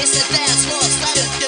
It's a fast one,